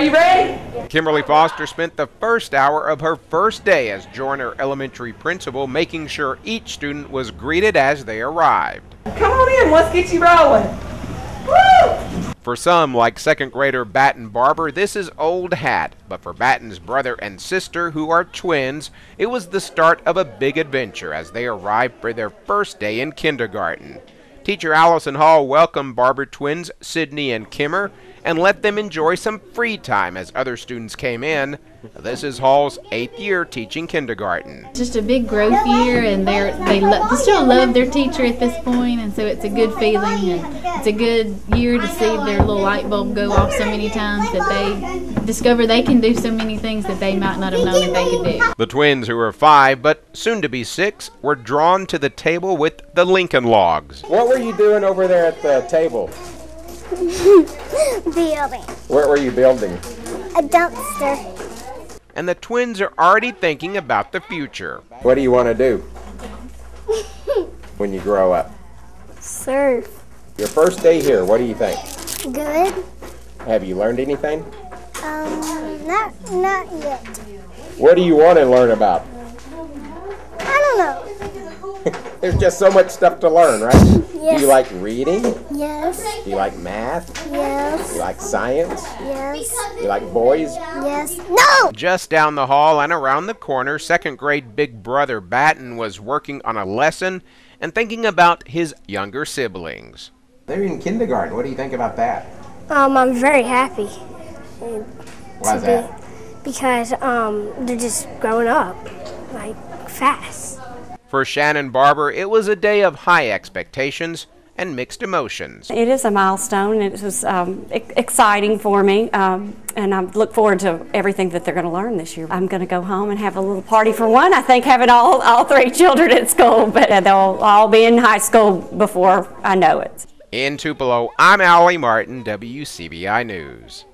Are you ready? Kimberly Foster spent the first hour of her first day as Joyner Elementary principal making sure each student was greeted as they arrived. Come on in, let's get you rolling. Woo! For some, like second grader Batten Barber, this is old hat. But for Batten's brother and sister, who are twins, it was the start of a big adventure as they arrived for their first day in kindergarten. Teacher Allison Hall welcomed Barber twins Sydney and Kimmer and let them enjoy some free time as other students came in. This is Hall's eighth year teaching kindergarten. It's Just a big growth year, and they're, they, lo- they still love their teacher at this point, and so it's a good feeling, and it's a good year to see their little light bulb go off so many times that they discover they can do so many things that they might not have known that they could do. The twins, who are five but soon to be six, were drawn to the table with the Lincoln Logs. What were you doing over there at the table? building What were you building? a dumpster. And the twins are already thinking about the future. What do you want to do when you grow up? Surf. Your first day here, what do you think? Good. Have you learned anything? Um, not not yet. What do you want to learn about? I don't know. There's just so much stuff to learn, right? Do you like reading? Yes. Do you like math? Yes. Do you like science? Yes. Do you like boys? Yes. No. Just down the hall and around the corner, second grade big brother Batten was working on a lesson and thinking about his younger siblings. They're in kindergarten. What do you think about that? Um, I'm very happy Why is that? because um they're just growing up like fast. For Shannon Barber, it was a day of high expectations and mixed emotions. It is a milestone. It was um, exciting for me, um, and I look forward to everything that they're going to learn this year. I'm going to go home and have a little party for one. I think having all, all three children at school, but they'll all be in high school before I know it. In Tupelo, I'm Allie Martin, WCBI News.